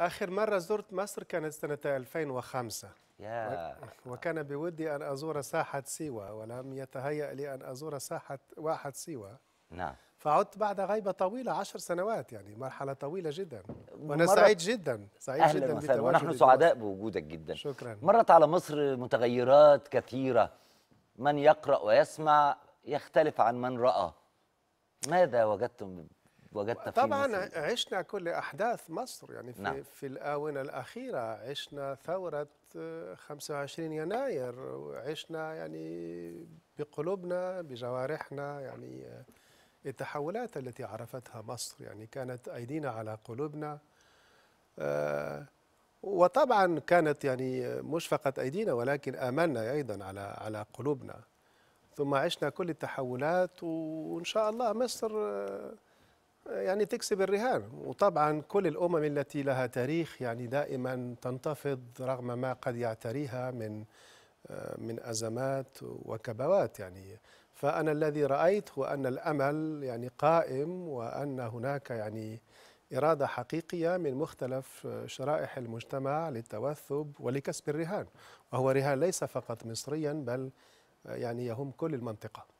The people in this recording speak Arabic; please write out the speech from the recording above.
آخر مرة زرت مصر كانت سنة 2005 يا وكان بودي أن أزور ساحة سيوة ولم يتهيأ لي أن أزور ساحة واحد سيوة. نعم. فعدت بعد غيبة طويلة عشر سنوات يعني مرحلة طويلة جدا. وأنا سعيد جدا سعيد أهلا جدا وسهلا. ونحن سعداء بوجودك جدا. شكرا. مرت على مصر متغيرات كثيرة. من يقرأ ويسمع يختلف عن من رأى. ماذا وجدتم وجدت في طبعا مصر؟ عشنا كل أحداث مصر يعني في, نعم. في الآونة الأخيرة عشنا ثورة آه، 25 يناير وعشنا يعني بقلوبنا بجوارحنا يعني آه، التحولات التي عرفتها مصر يعني كانت أيدينا على قلوبنا آه، وطبعا كانت يعني مشفقة أيدينا ولكن آمنا أيضا على على قلوبنا ثم عشنا كل التحولات وإن شاء الله مصر آه، يعني تكسب الرهان. وطبعا كل الأمم التي لها تاريخ يعني دائما تنتفض رغم ما قد يعتريها من آه، من أزمات وكبوات يعني. فأنا الذي رأيت هو أن الأمل يعني قائم وأن هناك يعني إرادة حقيقية من مختلف شرائح المجتمع للتوثب ولكسب الرهان. وهو رهان ليس فقط مصريا بل يعني يهم كل المنطقة.